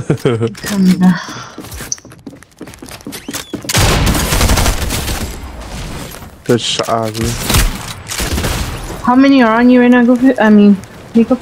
갑니다. Good shot, How many are on you right now? Go. I mean, Nico.